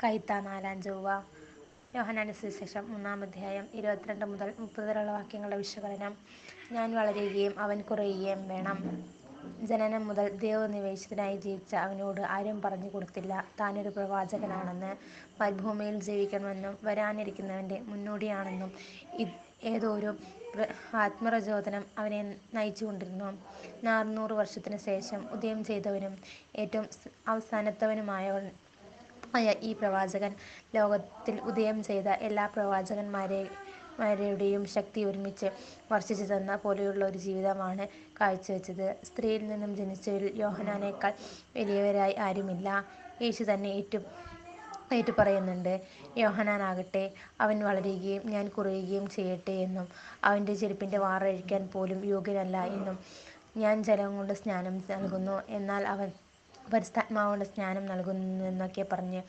കൈത്ത നാലാം ചൊവ്വ. യോഹന്നാന്റെ സുവിശേഷം മൂന്നാം അധ്യായം ഇരുപത്തിരണ്ട് മുതൽ മുപ്പത് വരെയുള്ള വാക്യങ്ങളുടെ വിശകലനം ഞാൻ വളരുകയും അവൻ കുറയുകയും വേണം. ജനനം മുതൽ ദൈവനിവേശത്തിനായി ജീവിച്ച അവനോട് ആരും പറഞ്ഞു കൊടുത്തില്ല. താനൊരു പ്രവാചകനാണെന്ന് മരുഭൂമിയിൽ ജീവിക്കണമെന്നും വരാനിരിക്കുന്നവന്റെ മുന്നോടിയാണെന്നും ഏതോ ഒരു ആത്മപ്രചോദനം അവനെ നയിച്ചുകൊണ്ടിരുന്നു. നാനൂറ് വർഷത്തിന് ശേഷം ഉദയം ചെയ്തവനും ഏറ്റവും അവസാനത്തവനുമായവൻ ആയ ഈ പ്രവാചകൻ ലോകത്തിൽ ഉദയം ചെയ്ത എല്ലാ പ്രവാചകന്മാരെ മാരുടെയും ശക്തി ഒരുമിച്ച് വർഷിച്ചു തന്ന പോലെയുള്ള ഒരു ജീവിതമാണ് കാഴ്ചവെച്ചത്. സ്ത്രീയിൽ നിന്നും ജനിച്ചവരിൽ യോഹനാനേക്കാൾ വലിയവരായി ആരുമില്ല. യേശു തന്നെ ഏറ്റു ഏറ്റു പറയുന്നുണ്ട് യോഹനാനാകട്ടെ അവൻ വളരുകയും ഞാൻ കുറയുകയും ചെയ്യട്ടെ എന്നും അവന്റെ ചെരുപ്പിന്റെ വാറഴിക്കാൻ പോലും യോഗ്യനല്ല എന്നും ഞാൻ ജലം കൊണ്ട് സ്നാനം നൽകുന്നു എന്നാൽ അവൻ പരിശുദ്ധാത്മാവുകൊണ്ട് സ്നാനം നൽകുന്നു എന്നൊക്കെ പറഞ്ഞ്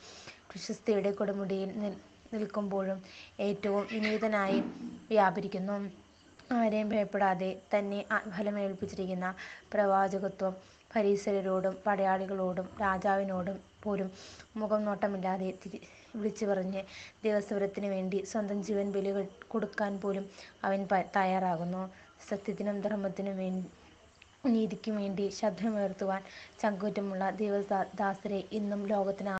പ്രശസ്തിയുടെ കൊടുമുടിയിൽ നിൽക്കുമ്പോഴും ഏറ്റവും വിനീതനായി വ്യാപരിക്കുന്നു. ആരെയും ഭയപ്പെടാതെ തന്നെ ഫലമേൽപ്പിച്ചിരിക്കുന്ന പ്രവാചകത്വം ഫരീസയരോടും പടയാളികളോടും രാജാവിനോടും പോലും മുഖം നോട്ടമില്ലാതെ തിരി വിളിച്ചു പറഞ്ഞ് ദേവസ്വരത്തിന് വേണ്ടി സ്വന്തം ജീവൻ ബലി കൊടുക്കാൻ പോലും അവൻ തയ്യാറാകുന്നു. സത്യത്തിനും ധർമ്മത്തിനും വേണ്ടി നീതിക്കും വേണ്ടി ശബ്ദമുയർത്തുവാൻ ചങ്കൂറ്റമുള്ള ദേവദാസരെ ഇന്നും ലോകത്തിന്